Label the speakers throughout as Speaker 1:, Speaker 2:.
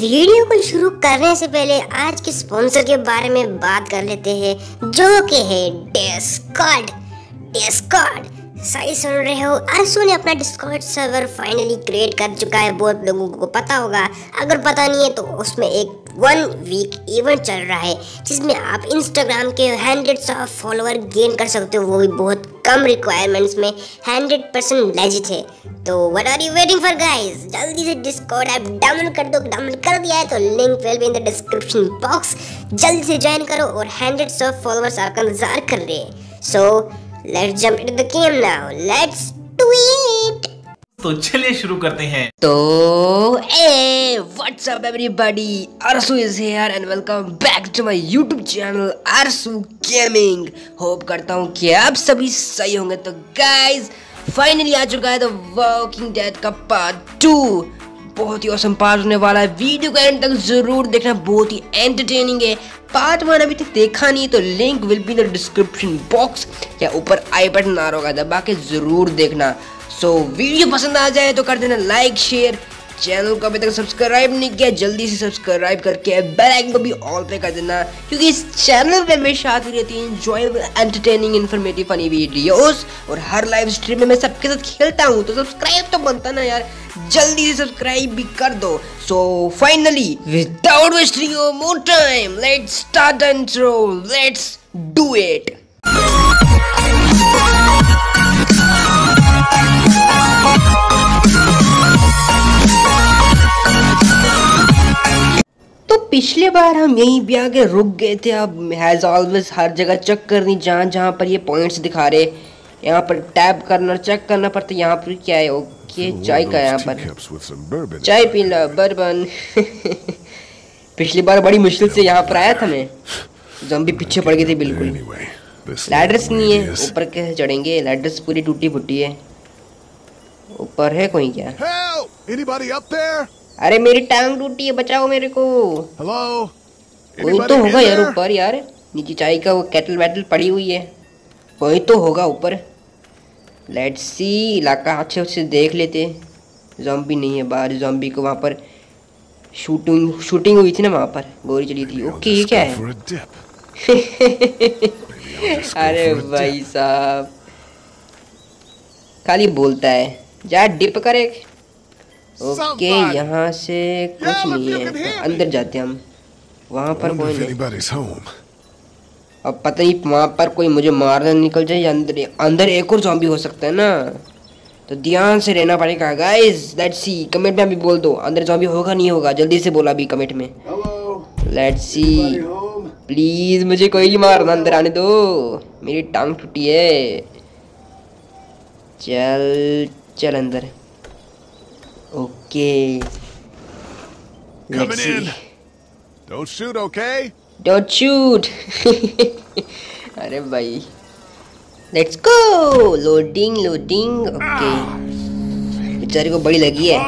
Speaker 1: Video को शुरू करने से पहले आज के स्पॉन्सर के बारे में बात कर लेते हैं, जो कि है डेस्कॉड डिस्कॉर्ड सही सुन रहे हो। आरसू ने अपना डिस्कॉर्ड सर्वर फाइनली क्रिएट कर चुका है बहुत लोगों को पता होगा। अगर पता नहीं है तो उसमें एक वन वीक इवेंट चल रहा है, जिसमें आप इंस्टाग्राम के हंड्रेड्स ऑफ़ फॉलोअर गेन कर सकते हो, वो भी बहुत कम रिक्वायरमेंट्स में हंड्रेड परसेंट लेजिट है। तो what are you waiting for guys जल्दी से डिस्कॉर्ड ऐप डाउनलोड कर दो डाउनलोड कर दिया है तो link will be in the description box जल्दी से ज्वाइन करो और हंड्रेड्स ऑफ़ फॉलोअर्स आपका इंतज़ार कर रहे हैं। So let's jump into the game now let's do it
Speaker 2: तो चलिए शुरू करते हैं।
Speaker 3: तो ए what's up everybody Arsu is here and welcome back to my YouTube channel Arsu gaming hope करता हूँ कि आप सभी सही होंगे। तो गाइस फाइनली आ चुका है द वॉकिंग डेड का पार्ट टू बहुत ही औसम पार्ट होने वाला है। वीडियो का एंड तक ज़रूर देखना बहुत ही एंटरटेनिंग है। पार्ट वन अभी तक देखा नहीं तो link will be in the description box या ऊपर आई बटन आ रहा होगा दबा के ज़रूर देखना। सो so, वीडियो पसंद आ जाए तो कर देना लाइक शेयर चैनल को अभी तक सब्सक्राइब नहीं किया, जल्दी से सब्सक्राइब करके बेल आइकन को भी ऑल पे कर देना, क्योंकि इस चैनल पे हमेशा आती रहती है enjoyable entertaining informative funny videos और हर लाइव स्ट्रीम में मैं सबके साथ खेलता हूँ तो सब्सक्राइब तो बनता ना यार, जल्दी से सब्सक्राइब भी कर दो। So finally without wasting more time let's start intro let's do it पिछले बार हम यहीं भी आगे रुक गए थे अब हैज़ ऑलवेज हर जगह चेक करनी जहाँ जहाँ पर ये पॉइंट्स दिखा रहे यहाँ पर टैप करना चेक करना पड़ता यहाँ पर क्या है ओके चाय का यहाँ पर। चाय पी लो बर्बन पिछली बार बड़ी मुश्किल से यहाँ पर आया था मैं जम्बी पीछे पड़ गए थे बिल्कुल। लैडर्स नहीं है ऊपर कैसे चढ़ेंगे लैडर्स पूरी टूटी फूटी है। ऊपर है कोई क्या? अरे मेरी टांग टूटी है बचाओ मेरे को।
Speaker 4: Hello?
Speaker 3: कोई तो होगा यार ऊपर यार। नीचे चाय का वो कैटल वैटल पड़ी हुई है। कोई तो होगा ऊपर। लेट्स सी इलाका अच्छे से देख लेते। जॉम्बी नहीं है बाहर जॉम्बी को वहाँ पर शूटिंग शूटिंग हुई थी ना वहाँ पर। गोरी चली थी। ओके ये क्या है? अरे. भाई साहब। खाली बोलता है। जा डिप करे ओके यहाँ से कुछ
Speaker 4: Yeah,
Speaker 3: नहीं है। तो. अंदर जाते हम। वहाँ पर कोई नहीं। अब पता नहीं वहाँ पर कोई मुझे मारना निकल जाए या अंदर अंदर एक और जॉम्बी हो सकता है ना। तो ध्यान से रहना पड़ेगा गाइस लेट्स सी कमेंट में अभी बोल दो अंदर जॉम्बी होगा नहीं होगा। जल्दी से बोला अभी कमेंट में? लेट्स सी प्लीज़ मुझे कोई नहीं मारना अंदर आने दो। मेरी टांग टूटी है। चल चल अंदर। Okay
Speaker 4: Coming
Speaker 3: let's
Speaker 4: in. Don't shoot, okay?
Speaker 3: Don't shoot अरे भाई let's go loading loading okay बेचारे को बड़ी लगी है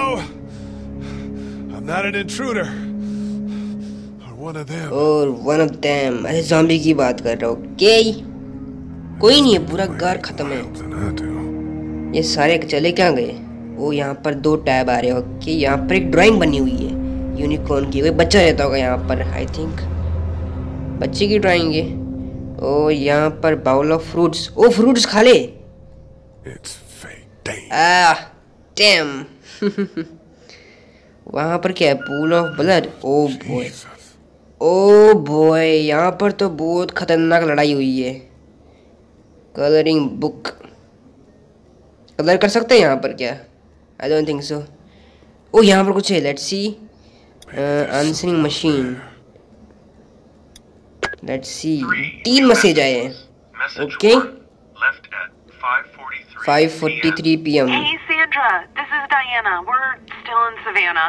Speaker 4: I'm not an intruder. Or one of them.
Speaker 3: और वन ऑफ़ देम अरे जॉम्बी की बात कर रहा हूँ ओके कोई नहीं है पूरा घर खत्म है. ये सारे चले क्या गए वो यहाँ पर दो टैब आ रहे हैं ओके यहाँ पर एक ड्राइंग बनी हुई है यूनिकॉर्न की कोई बच्चा रहता होगा यहाँ पर आई थिंक बच्चे की ड्राइंग है ओ यहाँ पर bowl of fruits O fruits खा ले। वहाँ पर क्या है? Pool of blood oh
Speaker 4: boy
Speaker 3: oh boy यहाँ पर तो बहुत खतरनाक लड़ाई हुई है। कलरिंग बुक कलर कर सकते हैं यहाँ पर क्या? आई डोंट थिंक सो ओ यहाँ पर कुछ है let's see answering machine let's see तीन मैसेज आए हैं okay
Speaker 5: left at 5:43.
Speaker 3: 5:43 p.m.
Speaker 6: Hey, Sandra. This is Diana. We're still in Savannah.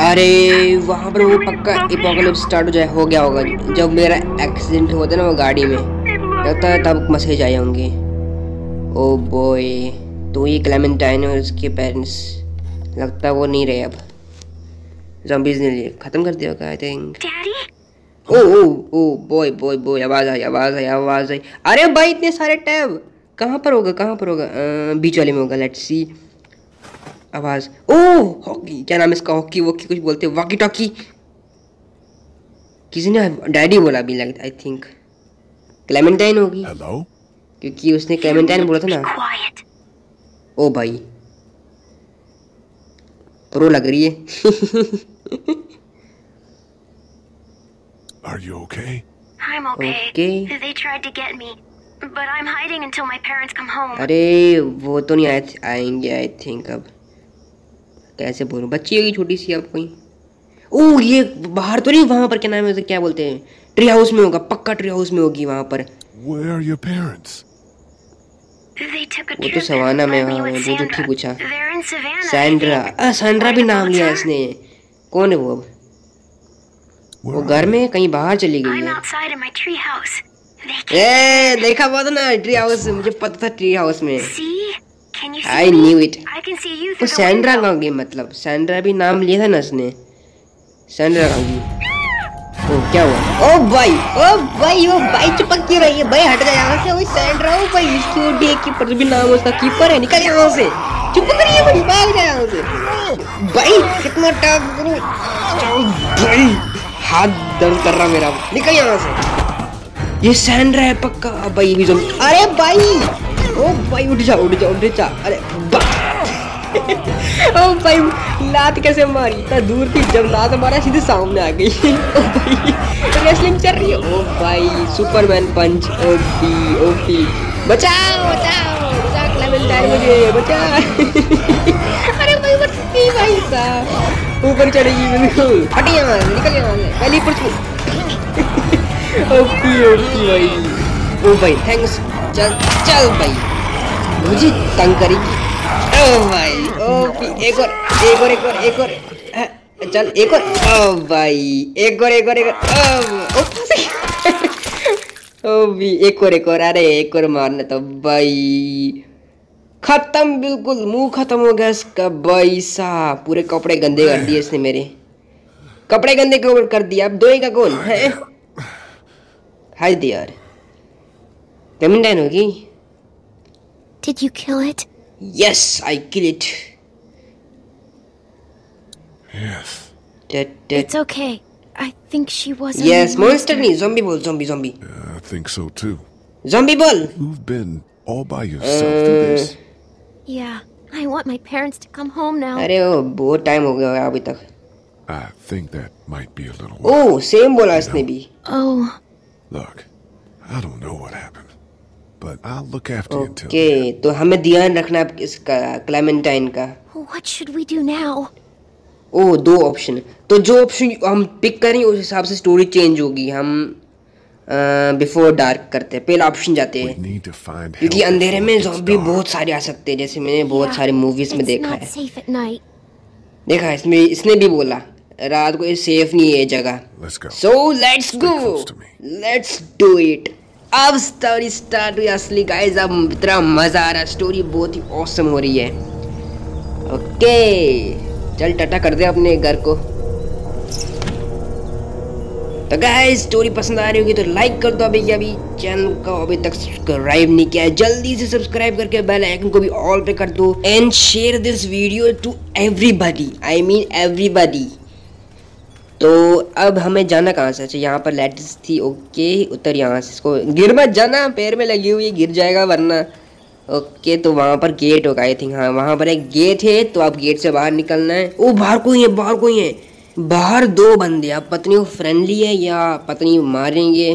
Speaker 3: अरे वहाँ पर वो पक्का एपोकलिप्स स्टार्ट हो जाए हो गया होगा। जब मेरा एक्सीडेंट हुआ था ना वो गाड़ी में लगता है तब मैसेज आए होंगे। ओ बॉय तो ये क्लेमेंटाइन और उसके पेरेंट्स लगता है वो नहीं रहे अब। जॉम्बीज ने लिए खत्म कर दिया होगा I
Speaker 1: think
Speaker 3: oh oh oh boy boy boy आवाज़ आई आवाज़ आई आवाज़ आई। अरे भाई इतने सारे टैब कहाँ पर होगा कहाँ पर होगा? बीच वाले में होगा लेट्स सी आवाज़। Oh hockey. क्या नाम इसका? हॉकी वॉकी कुछ बोलते हैं। वॉकी टॉकी किसी ने डैडी बोला भी लगता आई थिंक क्लेमेंटाइन होगी।
Speaker 4: Hello?
Speaker 3: क्योंकि उसने क्लेमेंटाइन बोला था ना। ओ भाई। प्रो लग रही है।
Speaker 4: Are you okay?
Speaker 1: I'm okay.
Speaker 3: Okay.
Speaker 1: They tried to get me, but I'm hiding until my parents come home.
Speaker 3: अरे वो तो नहीं आए आएँगे आई थिंक अब। कैसे बोलूँ? बच्ची होगी छोटी सी अब कोई। ओ ये बाहर तो नहीं वहाँ पर क्या नाम है उसे क्या बोलते हैं? ट्री हाउस में होगा पक्का ट्री हाउस में होगी वहाँ पर।
Speaker 4: Where are your parents?
Speaker 1: They took a
Speaker 3: वो तो सवाना में
Speaker 1: left me
Speaker 3: हाँ वो तो ठीक पूछा। सैंड्रा. आ सैंड्रा भी नाम लिया इसने। कौन है वो अब? वो घर में कहीं बाहर चली गई है? ए देखा हुआ था ना ट्री हाउस मुझे पता था ट्री हाउस में
Speaker 1: see. Can you see I knew it
Speaker 3: वो सैंड्रा. कहाँ गई मतलब। सैंड्रा भी नाम लिया था ना उसने। सैंड्रा कहाँ गई। ओ क्या हुआ? ओ भाई ओ भाई ओ भाई चिपक क्यों रही है? भाई हट जा यहाँ से। ओ सैंड्रा ओ भाई इसकी वो डे कीपर भी नाम उसका। कीपर है निकल यहाँ से। चिपक रही है भाई भाग जा यहाँ से। भाई कितना टफ करूँ? ओ भाई हाथ दर्द कर रहा मेरा। निकल यहाँ से। ये सैंड्रा है पक्का। अब भाई अरे भाई! ओ भाई, उठ जा उठ जा उठ जा। अरे ओ भाई लात कैसे मारी? इतना दूर थी, जब लात मारा, सीधे सामने आ गई। ओ भाई रेसलिंग चल रही है। ओ भाई सुपरमैन पंच ओपी ओपी बचाओ बचाओ मुझे बचा अरे, भाई भाई साहब। ऊपर चढ़ेगी, बिल्कुल। हट निकल यहाँ पहली ओपी भाई ओ भाई। थैंक्स चल चल भाई। मुझे तंग करेगी। ओ भाई ओपी एक और एक और एक और एक और। चल एक और। ओ भाई एक और एक और एक और। ओ, ओ भी एक और एक और अरे एक और मारना तो भाई। खत्म बिल्कुल मुँह खत्म हो गया इसका भाई पूरे कपड़े गंदे कर दिए इसने मेरे। कपड़े गंदे कर दिया अब धोएगा कौन है? हाय दियार। क्लेमेंटाइन होगी
Speaker 1: Did you kill it?
Speaker 3: Yes I kill it
Speaker 4: Yes.
Speaker 1: It's okay. I think she was. a
Speaker 3: yes
Speaker 1: monster.
Speaker 3: Monster नहीं ज़ॉम्बी बोल zombie zombie
Speaker 4: I think so too.
Speaker 3: Zombie बोल
Speaker 4: You've been all by yourself through this.
Speaker 1: Yeah. I want my parents to come home now.
Speaker 3: अरे ओ बहुत time हो गया अभी तक
Speaker 4: I think that might be a little while.
Speaker 3: Oh same बोला इसने भी
Speaker 1: Oh.
Speaker 4: Look, I don't know what happened, But I'll look after you until then.
Speaker 3: तो हमें ध्यान रखना है इसका क्लेमेंटाइन का।
Speaker 1: What should we do now?
Speaker 3: ओ दो ऑप्शन तो जो ऑप्शन हम पिक करेंगे उस हिसाब से स्टोरी चेंज होगी। हम बिफोर डार्क करते हैं। पहला ऑप्शन जाते हैं।
Speaker 4: Need to find help
Speaker 3: क्योंकि अंधेरे में जॉम्बी बहुत सारे आ सकते हैं जैसे मैंने बहुत सारे मूवीज़ में देखा है।
Speaker 1: safe at night.
Speaker 3: देखा इसमें इसने भी बोला रात को ये सेफ़ नहीं है जगह।
Speaker 4: So let's go.
Speaker 3: Let's do it अब स्टोरी स्टार्ट हुई असली गाइस अब इतना मज़ा आ रहा है। स्टोरी बहुत ही औसम हो रही है। ओके चल टाटा कर दे अपने घर को। तो गाइस स्टोरी पसंद आ रही होगी तो लाइक कर दो अभी अभी चैनल को अभी तक सब्सक्राइब नहीं किया है। जल्दी से सब्सक्राइब करके बेल आइकन को भी ऑल पे कर दो and share this video to everybody I mean everybody तो अब हमें जाना कहाँ से? अच्छा यहाँ पर लेटिस थी ओके उतर यहाँ से इसको। गिर मत जाना पैर में लगी हुई है गिर जाएगा वरना। ओके तो वहाँ पर गेट होगा आई थिंक हाँ वहाँ पर एक गेट है तो आप गेट से बाहर निकलना है। ओ बाहर कोई है बाहर कोई है। बाहर दो बंदे आप पत्नी फ्रेंडली है या पत्नी मारेंगे?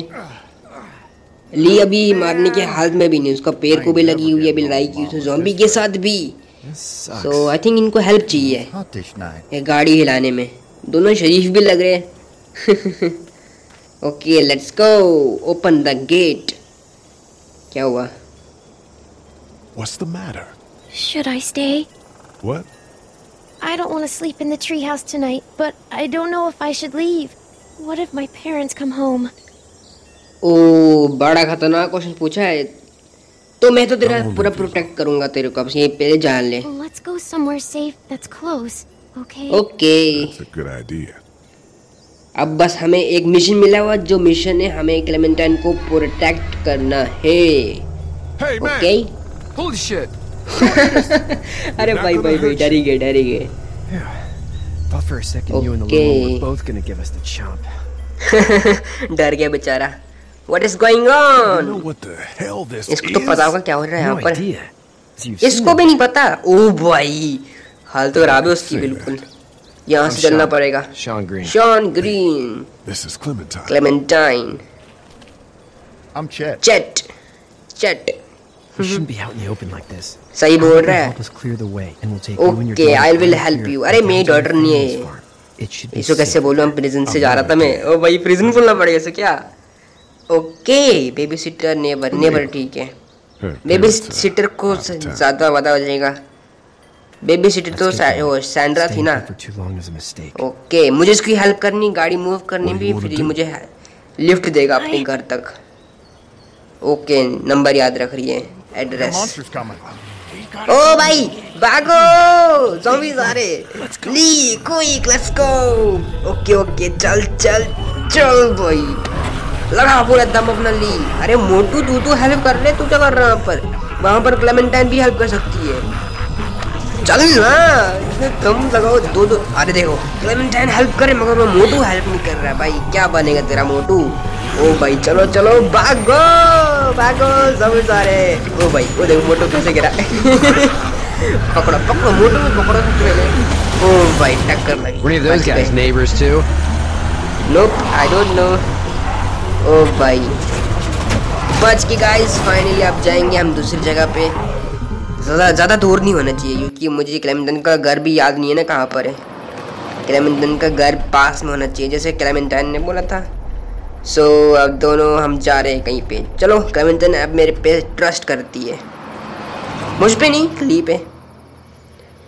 Speaker 3: ली अभी मारने के हालत में भी नहीं उसका पैर को भी लगी हुई है अभी लड़ाई की उसने जॉम्बी के साथ भी. सो आई थिंक इनको हेल्प चाहिए. ये गाड़ी हिलाने में। दोनों शरीफ भी लग रहे हैं okay let's go open the gate क्या हुआ
Speaker 4: What's the matter?
Speaker 7: Should I stay?
Speaker 4: What?
Speaker 7: I don't want to sleep in the treehouse tonight, but I don't know if I should leave. What if my parents come home?
Speaker 3: ओ बड़ा खतरनाक question पूछा है तो मैं तो तेरा पूरा protect करूँगा तेरे को अब ये पहले जान ले
Speaker 7: Let's go somewhere safe that's close, okay.
Speaker 3: okay.
Speaker 4: That's a good idea.
Speaker 3: अब बस हमें एक मिशन मिला हुआ जो मिशन है हमें क्लेमेंटाइन को प्रोटेक्ट करना है। ओके
Speaker 8: होल शिट
Speaker 3: अरे भाई भाई भाई डर गए डर गए। डर गया बेचारा। वट इज़ गोइंग ऑन इसको तो पता होगा क्या हो रहा है यहाँ पर। इसको भी नहीं पता। ओ भाई हाल तो खराब है उसकी बिल्कुल। यहाँ से चलना पड़ेगा।
Speaker 4: Shawn Greene Clementine
Speaker 9: I'm Chet.
Speaker 3: सही बोल रहा है.
Speaker 8: Help us clear the way
Speaker 3: अरे मेरी डॉटर नहीं है. इसको कैसे बोलूँ? मैं प्रिजन से जा रहा था मैं। ओ भाई प्रिजन बोलना पड़ेगा इसे क्या? Okay baby sitter neighbour neighbour ठीक है। बेबी सिटर को ज़्यादा वादा हो जाएगा। बेबी सिटर तो सा- वो सैंड्रा थी ना. ओके मुझे इसकी हेल्प करनी गाड़ी मूव करनी भी फिर? मुझे लिफ्ट देगा अपने घर तक। ओके नंबर याद रख रही है एड्रेस ओ भाई भागो zombies आ रहे। Lee quick let's go okay okay चल चल चल भाई। लगा पूरा दम अपना ली अरे मोटू तू तो हेल्प कर ले तू क्या कर रहा है वहाँ पर? वहाँ पर क्लेमेंटाइन भी हेल्प कर सकती है। चल इसमें दम लगाओ दो दो। अरे देखो क्लेमेंटाइन हेल्प करे मगर वो मोटू हेल्प नहीं कर रहा भाई। क्या बनेगा तेरा मोटू? ओ भाई चलो चलो भागो भागो सब सारे। ओ भाई वो देखो मोटू कैसे गिरा। पकड़ो पकड़ो मोटू को पकड़ो। ओ भाई टक्कर लगी।
Speaker 8: Were any of those guys neighbors too?
Speaker 3: Nope, I don't know. ओ भाई। बच के गाइस फाइनली अब जाएँगे हम दूसरी जगह पे। ज़्यादा ज़्यादा दूर नहीं होना चाहिए क्योंकि मुझे क्लेमेंटन का घर भी याद नहीं है ना कहाँ पर है। क्लेमेंटन का घर पास में होना चाहिए जैसे क्लेमेंटाइन ने बोला था। सो so, अब दोनों हम जा रहे हैं कहीं पे। चलो क्लेमेंटन अब मेरे पे ट्रस्ट करती है। मुझ पे नहीं ली पे।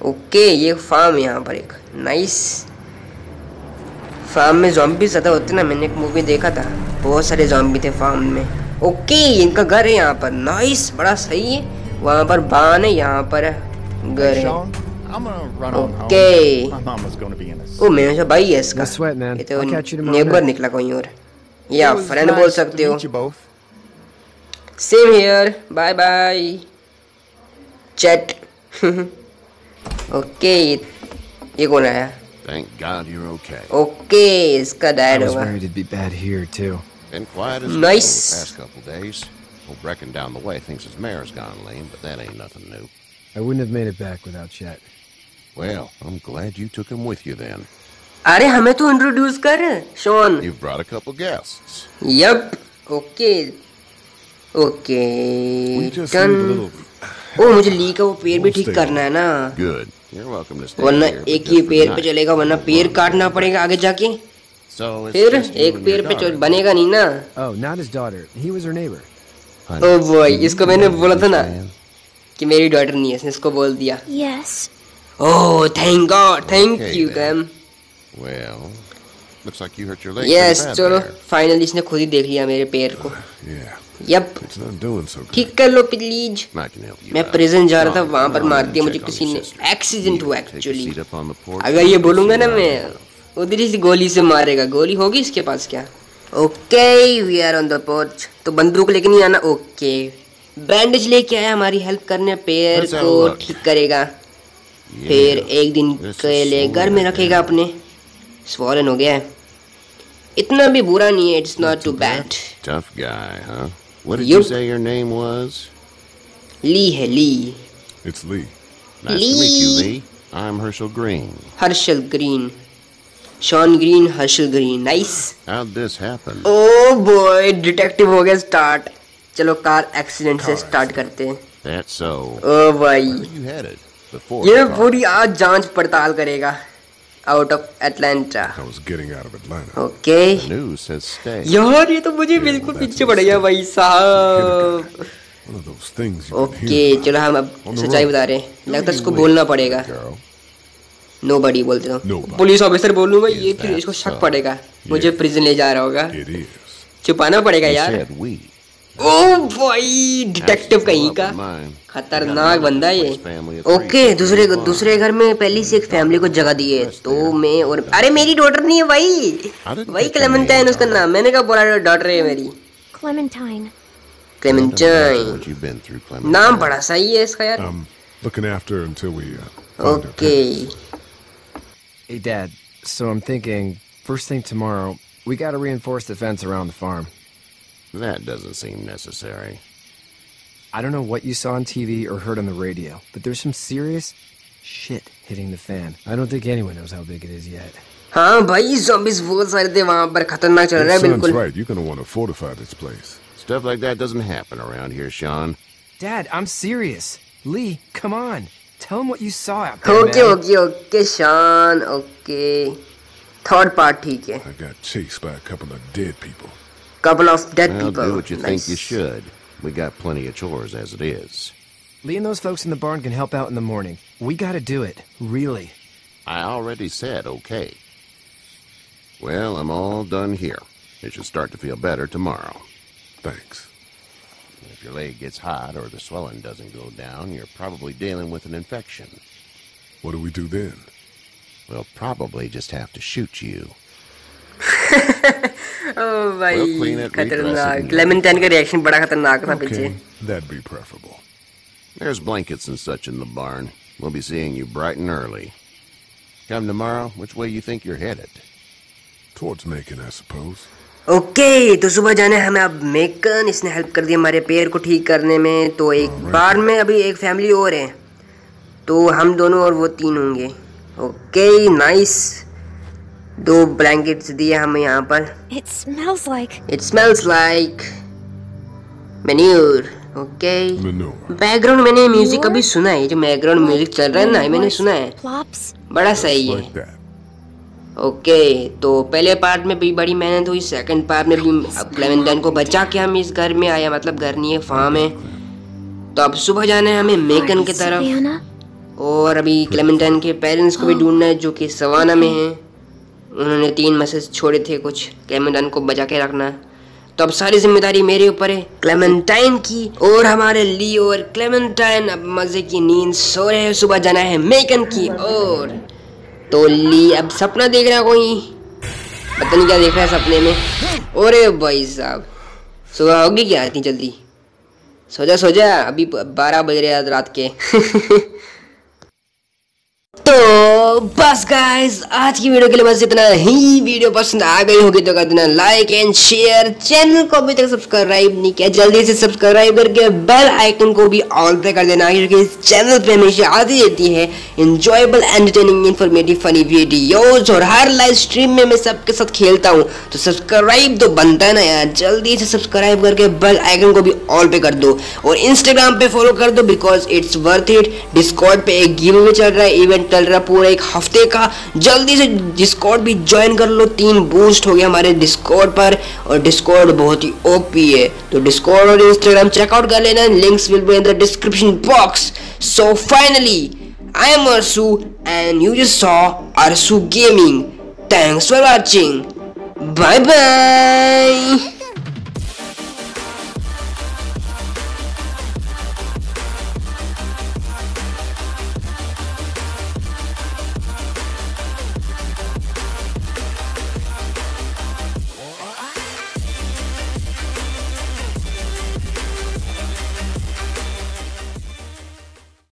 Speaker 3: ओके ये फार्म यहाँ पर एक। नाइस फार्म में जॉम्बी ज़्यादा होते ना मैंने एक मूवी देखा था। बहुत सारे जॉम्बी थे फार्म में। ओके इनका घर है यहाँ पर। नाइस बड़ा सही है। वहाँ पर बान है यहाँ पर घर है Okay.
Speaker 9: a
Speaker 3: ओ मेरे से भाई है इसका. ये तो नेबर निकला कोई और या फ्रेंड बोल सकते हो. Same here bye bye chat okay ये कौन आया
Speaker 10: Thank God you're okay.
Speaker 3: Okay इसका
Speaker 8: I was worried it'd be bad here too.
Speaker 10: Been quiet as
Speaker 3: Nice.
Speaker 10: the past couple days. Old Brecken down the way thinks his mare's gone lame, but that ain't nothing new.
Speaker 8: I wouldn't have made it back without Chet.
Speaker 10: Well, I'm glad you took him with you then.
Speaker 3: अरे हमें तो introduce कर Shawn
Speaker 10: You've brought a couple guests.
Speaker 3: Yup okay okay
Speaker 4: We just
Speaker 3: done
Speaker 4: need a little.
Speaker 3: Oh मुझे ली का वो पेड़ भी ठीक करना है ना
Speaker 10: Good. You're welcome to stay
Speaker 3: वरना
Speaker 10: here. but
Speaker 3: एक
Speaker 10: just
Speaker 3: ही
Speaker 10: for
Speaker 3: पेड़
Speaker 10: the
Speaker 3: पे
Speaker 10: night.
Speaker 3: चलेगा वरना पेड़ काटना पड़ेगा आगे जाके
Speaker 10: So it's
Speaker 3: फिर
Speaker 10: just you
Speaker 3: एक
Speaker 10: and
Speaker 3: पेड़
Speaker 10: your
Speaker 3: पे
Speaker 10: daughter.
Speaker 3: चल बनेगा नहीं ना
Speaker 8: Oh, not his daughter. He was her neighbor.
Speaker 10: Oh
Speaker 3: boy oh इसको मैंने बोला था ना कि मेरी डॉटर नहीं है इसने इसको बोल दिया।
Speaker 7: Yes
Speaker 3: oh thank
Speaker 10: God
Speaker 3: thank
Speaker 10: you
Speaker 3: Cam
Speaker 10: well looks like you hurt your leg yes
Speaker 3: चलो फाइनली इसने खुद ही देख लिया मेरे पैर को। यप ठीक कर लो प्लीज़ मैं प्रिजन जा रहा था वहाँ पर मार दिया मुझे किसी ने। एक्सीडेंट हुआ एक्चुअली अगर ये बोलूँगा ना मैं उधर ही गोली से मारेगा। गोली होगी इसके पास क्या? Okay we are on the porch तो बंदरू को लेके नहीं आना? ओके बैंडेज लेके आया हमारी हेल्प करने। पैर को ठीक करेगा। फिर एक दिन के लिए घर में रखेगा अपने। स्वॉलन हो गया है। इतना भी बुरा नहीं है it's not too bad
Speaker 10: tough guy हाँ what did you say your name was
Speaker 3: Lee है Lee
Speaker 4: it's Lee
Speaker 3: Lee
Speaker 10: I am Hershel Greene
Speaker 3: Hershel Greene Shawn Greene Hershel Greene nice
Speaker 10: How'd this happen?
Speaker 3: Oh boy detective हो गया start चलो car accident से start करते हैं
Speaker 10: That's so.
Speaker 3: ओ भाई
Speaker 10: headed? Before.
Speaker 3: ये पूरी आज जाँच पड़ताल करेगा out of Atlanta
Speaker 4: I was getting out of Atlanta.
Speaker 3: Okay
Speaker 10: The news says stay.
Speaker 3: यार ये तो मुझे बिल्कुल पीछे पड़ गया भाई साहब ओके
Speaker 4: hear.
Speaker 3: चलो हम अब सच्चाई बता रहे हैं लगता है इसको बोलना पड़ेगा
Speaker 10: girl.
Speaker 3: नो बडी बोलते हो पुलिस ऑफिसर बोलूँ भाई ये फिर इसको शक पड़ेगा। मुझे प्रिजन ले जा रहा होगा। छुपाना पड़ेगा यार। ओ भाई डिटेक्टिव कहीं का। खतरनाक बंदा ये। ओके दूसरे दूसरे घर में पहली से एक फैमिली को जगह दी है। तो मैं और अरे मेरी डॉटर नहीं है भाई। भाई क्लेमेंटाइन उसका नाम। मैंने कहा बोला डॉटर है मेरी.
Speaker 7: Clementine
Speaker 10: Clement.
Speaker 3: नाम बड़ा सही है इसका यार।
Speaker 4: I'm looking after until we uh,
Speaker 3: okay.
Speaker 8: Hey, Dad. So I'm thinking, first thing tomorrow, we gotta reinforce the fence around the farm.
Speaker 10: That doesn't seem necessary.
Speaker 8: I don't know what you saw on TV or heard on the radio, but there's some serious shit hitting the fan. I don't think anyone knows how big it is yet.
Speaker 3: हाँ भाई zombies बहुत सारे थे वहाँ पर खतरनाक चल रहा
Speaker 4: Your
Speaker 3: है
Speaker 4: son's
Speaker 3: बिल्कुल
Speaker 4: right. You're gonna want to fortify this place.
Speaker 10: Stuff like that doesn't happen around here, Sean.
Speaker 8: Dad, I'm serious. Lee, come on. Tell him what you saw out there,
Speaker 3: okay
Speaker 8: man.
Speaker 3: Okay okay Shawn okay third part ठीक है
Speaker 4: I got chased by a couple of dead people.
Speaker 3: couple of dead
Speaker 10: Well,
Speaker 3: people
Speaker 10: do what you think you
Speaker 3: Nice.
Speaker 10: should. We got plenty of chores as it is.
Speaker 8: Lee and those folks in the barn can help out in the morning. We gotta do it. Really.
Speaker 10: I already said okay. Well, I'm all done here. It should start to feel better tomorrow.
Speaker 4: Thanks.
Speaker 10: If your leg gets hot or the swelling doesn't go down, you're probably dealing with an infection.
Speaker 4: What do we do then?
Speaker 10: We'll probably just have to shoot you.
Speaker 3: ओ भाई
Speaker 10: Well, clean it, redress it,
Speaker 3: खतरनाक
Speaker 10: and-
Speaker 3: Clementine का reaction बड़ा खतरनाक था पीछे
Speaker 4: Okay, that'd be preferable.
Speaker 10: There's blankets and such in the barn. We'll be seeing you bright and early. Come tomorrow, which way you think you're headed?
Speaker 4: Towards Macon, I suppose.
Speaker 3: okay तो सुबह जाने हमें अब मेकन इसने help कर दी हमारे पैर को ठीक करने में। तो एक बार में अभी एक फैमिली और है। तो हम दोनों और वो तीन होंगे। ओके नाइस दो ब्लैंकेट्स दिए हमें यहाँ पर।
Speaker 7: It smells like.
Speaker 3: It smells like
Speaker 4: manure
Speaker 3: okay. Background मैंने म्यूज़िक अभी सुना है जो बैकग्राउंड म्यूज़िक चल रहा है ना मैंने सुना है। बड़ा सही है. ओके तो पहले पार्ट में भी बड़ी मेहनत हुई सेकंड पार्ट में भी अब क्लेमेंटाइन को बचा के हम इस घर में आया मतलब घर नहीं है फार्म है। तो अब सुबह जाना है हमें मेकन की तरफ़। और अभी क्लेमेंटाइन के पेरेंट्स को भी ढूंढना है जो कि सवाना में हैं। उन्होंने तीन मैसेज छोड़े थे कुछ क्लेमेंटाइन को बचा के रखना। तो अब सारी ज़िम्मेदारी मेरे ऊपर है क्लेमेंटाइन की और हमारे ली और क्लेमेंटाइन अब मज़े की नींद सो रहे हैं सुबह जाना है मेकन की और तो ली अब सपना देख रहा कोई? पता नहीं क्या देख रहा है सपने में। अरे भाई साहब, सुबह होगी क्या इतनी जल्दी? सोचा सोचा अभी बारह बज रहे रात के। तो बस गाइस आज की वीडियो के लिए बस इतना ही। वीडियो पसंद आ गई होगी तो कर देना लाइक एंड शेयर चैनल को अभी तक सब्सक्राइब नहीं किया, जल्दी से सब्सक्राइब करके बेल आइकन को भी ऑल पे कर देना, क्योंकि इस चैनल पे हमेशा आती रहती है enjoyable entertaining informative funny videos और हर लाइव स्ट्रीम में मैं सबके साथ खेलता हूँ। तो सब्सक्राइब तो बनता है ना यार, जल्दी से सब्सक्राइब करके बेल आइकन को भी ऑल पे कर दो और इंस्टाग्राम पे फॉलो कर दो because it's worth it Discord पे एक गेम गिव चल रहा है इवेंट चल रहा है पूरा एक हफ़्ते का जल्दी से डिस्कॉर्ड भी ज्वाइन कर लो तीन बूस्ट हो गया हमारे डिस्कॉर्ड पर और डिस्कॉर्ड बहुत ही ओपी है तो डिस्कॉर्ड और इंस्टाग्राम चेकआउट कर लेना links will be in the description box so finally I am Arsu and you just saw Arsu Gaming. Thanks for watching. Bye bye.